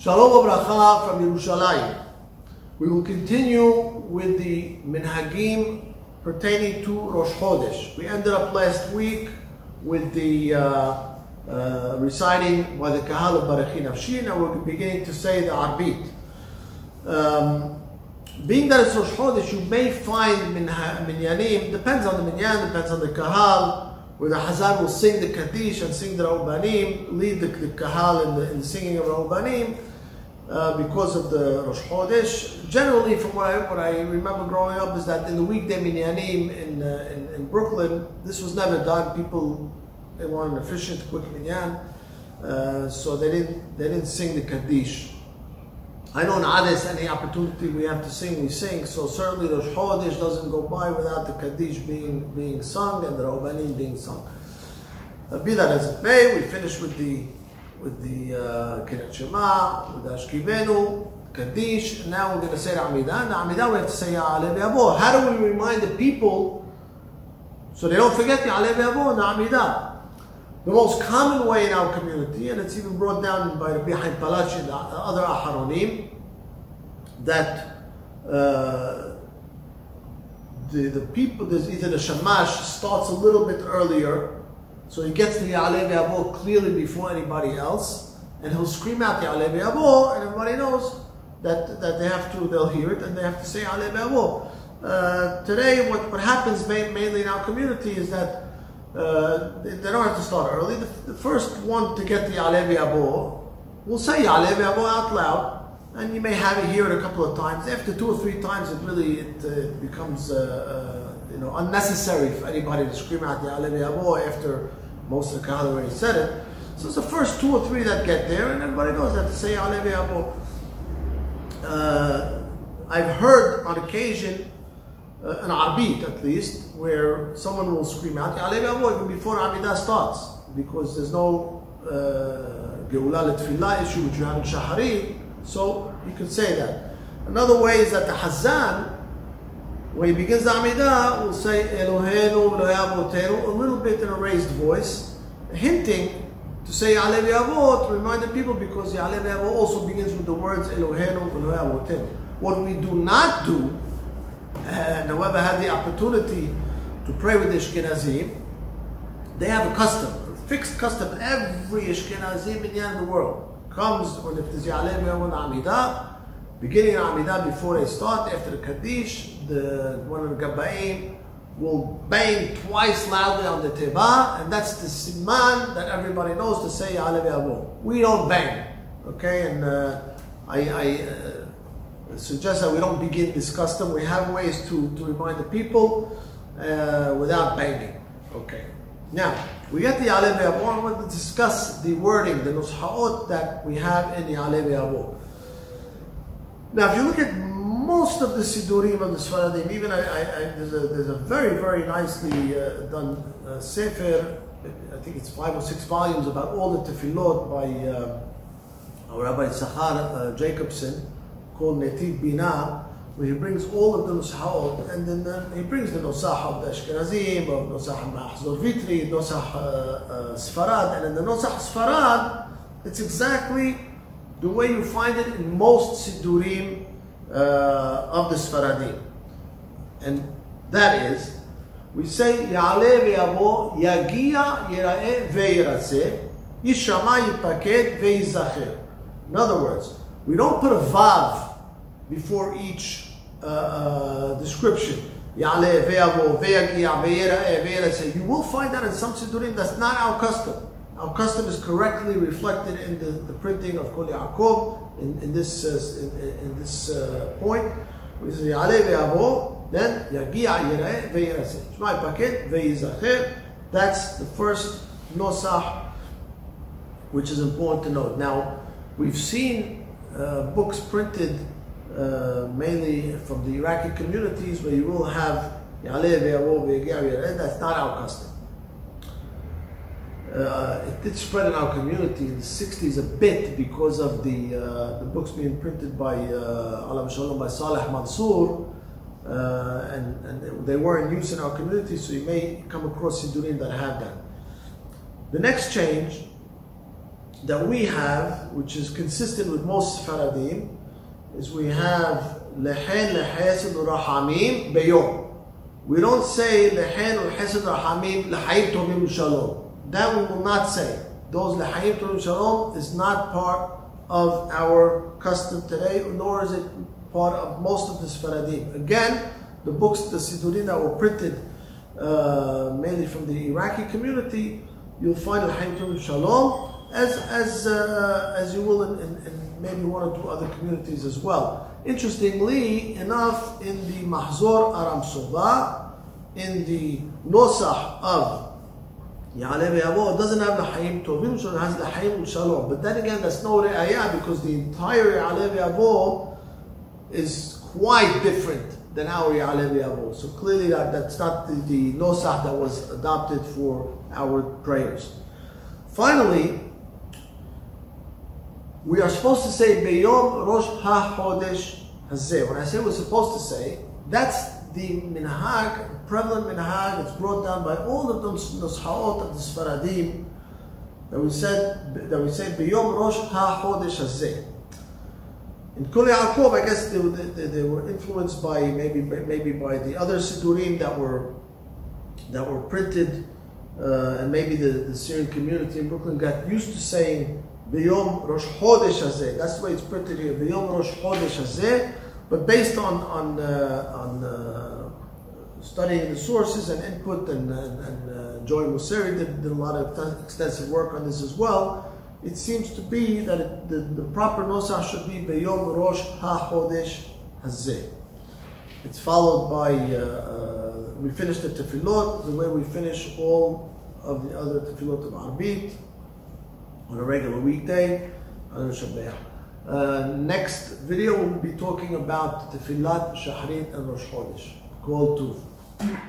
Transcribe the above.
Shalom Abracha from Yerushalayim. We will continue with the minhagim pertaining to Rosh Chodesh. We ended up last week with the uh, uh, reciting by the Kahal of Barchi Nafshi, and we're beginning to say the Arbit. Um, being that it's Rosh Chodesh, you may find minyanim, depends on the minyan, depends on the Kahal, where the Hazan will sing the Kaddish and sing the Raubanim, lead the, the Kahal in the, in the singing of Raubanim, uh, because of the Rosh Chodesh. Generally, from what I, what I remember growing up, is that in the weekday minyanim in, uh, in, in Brooklyn, this was never done. People they wanted an efficient, quick minyan, uh, so they didn't they didn't sing the Kaddish. I know in Ades, any opportunity we have to sing, we sing. So certainly the Rosh Chodesh doesn't go by without the Kaddish being being sung and the Raubanim being sung. Uh, be that as it may, we finish with the with the uh, Kirat Shema, with the Ashkivenu, Kaddish, now we're going to say the Amidah. The Amidah we have to say Ya Aleh How do we remind the people so they don't forget the Aleh Ve'abo and the Amidah? The most common way in our community, and it's even brought down by Rabbi Haim Palachi and the other Aharonim, that uh, the, the people, there's either the Shamash starts a little bit earlier, so he gets to the Ya'aleh Ve'abo clearly before anybody else, and he'll scream out the Ya'aleh Ve'abo, and everybody knows that, that they have to, they'll hear it, and they have to say Ya'aleh Ve'abo. Uh, today, what, what happens ma- mainly in our community is that uh, they, they don't have to start early. The, the first one to get the Ya'aleh Ve'abo will say Ya'aleh Ve'abo out loud, and you may have it hear it a couple of times. After two or three times, it really it, uh, becomes uh, uh, you know unnecessary for anybody to scream out the Ya'aleh Ve'abo after most of the Kahal already said it. So it's the first two or three that get there, and everybody knows that to say Ya'aleh Ve'abo. Uh, I've heard on occasion uh, an arbit at least, where someone will scream out Ya'aleh Ve'abo even before Amidah starts, because there's no uh, Geulah Letfilah issue which you have in Shaharit, so you can say that. Another way is that the Hazan, when he begins the Amidah, will say Eloheinu Elohei Avotenu, a little bit in a raised voice, hinting to say Ya'aleh Ve'avo to remind the people because Ya'aleh Ve'avo also begins with the words Eloheinu Elohei Avotenu. What we do not do, and whoever had the opportunity to pray with the Ashkenazim, they have a custom, a fixed custom. Every Ashkenazi minyan in the world comes when if there's Ya'aleh Ve'avo Amidah, beginning Amidah before they start, after the Kaddish, the one of the Gabbaim will bang twice loudly on the Teba, and that's the siman that everybody knows to say Ya'aleh Ve'avo. We don't bang, okay? And uh, I, I uh, suggest that we don't begin this custom. We have ways to, to remind the people uh, without banging, okay? Now, we get the Ya'aleh Ve'avo, I want to discuss the wording, the nushaot that we have in the Ya'aleh Ve'avo. Now, if you look at most of the Sidurim of the Sfaradim, even I, I, I, there's, a, there's a very, very nicely uh, done uh, Sefer, I think it's five or six volumes about all the tefillot by uh, our Rabbi Tzachar uh, Jacobson called Netiv Bina, where he brings all of the Nusahot, and then uh, he brings the Nosah of the Ashkenazim, of Nosah Mahzor Vitry, Nosah uh, uh, Sfarad, and in the Nosah Sfarad, it's exactly the way you find it in most Sidurim uh, of the Sfaradim. And that is, we say, Ya'aleh ve'yavo, yagia yira'eh ve'yiratzeh, yishama yipaked ve'yizacher. In other words, we don't put a vav before each uh, uh, description. Ya'aleh ve'yavo, ve'yagia, ve'yira'eh, ve'yiratzeh. You will find that in some Sidurim, that's not our custom. Our custom is correctly reflected in the, the printing of Kol Yaakov in, in this uh, in, in, this uh, point. We say Ya'aleh ve'avo, then Yagia yireh ve'yiraseh. Shmai paket. That's the first nosah, which is important to note. Now, we've seen uh, books printed uh, mainly from the Iraqi communities where you will have Ya'aleh ve'avo ve'yagia. That's not our custom. Uh, it did spread in our community in the 60s a bit because of the uh, the books being printed by uh, Alam by Saleh Mansour, uh, and, and they were in use in our community, so you may come across Sidurim that have that. The next change that we have, which is consistent with most Sfaradim, is we have lehen lehesed rahamim beyom. We don't say lehen lehesed rahamim lehayim tovim shalom. That we will not say. Those lehayim tovim shalom is not part of our custom today, nor is it part of most of the Sfaradim. Again, the books, the Sidurim that were printed uh, mainly from the Iraqi community, you'll find lehayim tovim shalom as as uh, as you will in, in, in, maybe one or two other communities as well. Interestingly enough, in the Mahzor Aram Soba, in the Nosah of Ya'aleh Yavo, doesn't have the Hayim Tovim, so it has the Hayim Shalom. But then again, that's no Re'ayah because the entire Ya'aleh Yavo is quite different than our Ya'aleh Yavo. So clearly that, that's not the, the Nosah that was adopted for our prayers. Finally, we are supposed to say Beyom Rosh HaChodesh Hazeh. When I say we're supposed to say, that's the minhag, prevalent minhag, it's brought down by all of the nushaot of the Sfaradim that we said that we say Beyom Rosh HaChodesh Hazeh. In Kol Yaakov, I guess they, they, they, were influenced by maybe maybe by the other Sidurim that were that were printed, uh, and maybe the, the Syrian community in Brooklyn got used to saying B'yom Rosh Chodesh Hazeh. That's the way it's printed here. B'yom Rosh Chodesh Hazeh. But based on on uh, on uh, studying the sources and input, and, and, and uh, Joey Mosseri did, did, a lot of extensive work on this as well. It seems to be that it, the, the proper nosah should be B'yom Rosh HaChodesh Hazeh. It's followed by uh, uh, we finish the tefillot the way we finish all of the other tefillot of Arbit on a regular weekday. Uh, next video we'll be talking about Tefillat Shahrit and Rosh Chodesh. Call to.